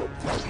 Let's go.